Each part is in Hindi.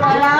好啦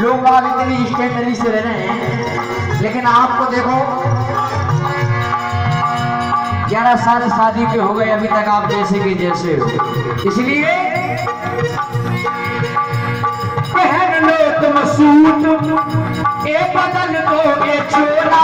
लोग बाग इतनी स्टैंडर्डी से रह रहे हैं। लेकिन आपको देखो, ग्यारह साल शादी के हो गए, अभी तक आप जैसे के जैसे हो। इसलिए पहन लो तुम सूट ए बदल दो ए चोला।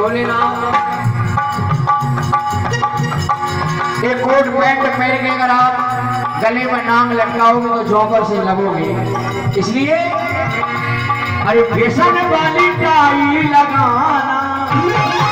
बोले एक कोट पैंट पहन के अगर आप गले में नाम लटकाओगे तो जौकर से लगोगे। इसलिए अरे बेसन वाली टाई लगाना।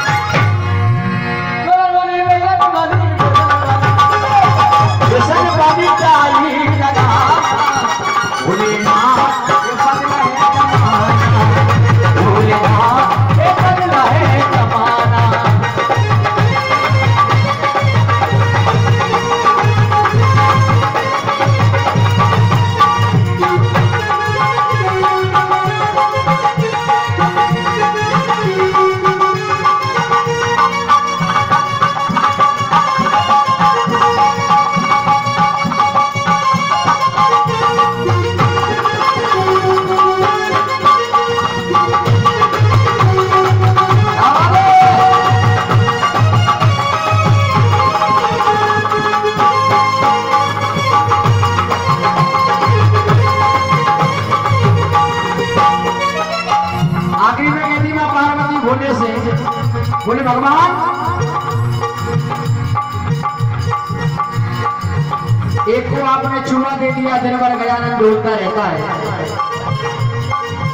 आपने दे दिया दिन भर गजानन ढूंढता रहता है।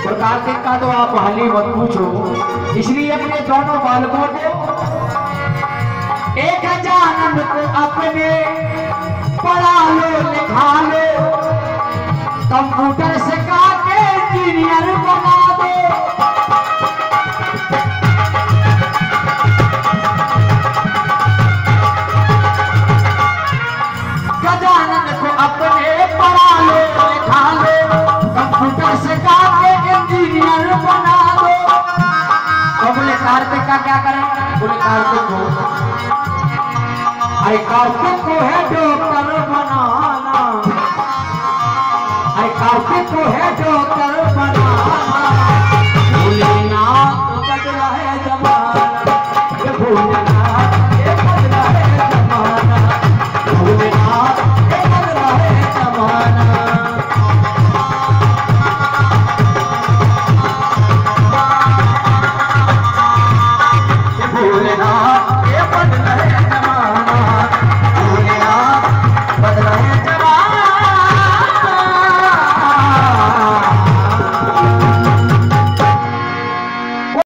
प्रकाश सिंह का तो आप हाली मत पूछो। इसलिए अपने दोनों बालकों को एक गजानन को अपने पढ़ा लो, लिखा लो। कंप्यूटर से को अपने पढ़ा लो बैठा लो कंप्यूटर से जाके इंजीनियर बना लो तो बोले, कार्तिक का क्या करें? बोले, कार्तिक को, अरे कार्तिक को है डॉक्टर बनाना। अरे कार्तिक को है डॉक्टर बनाना। बोले, ना तो कट रहे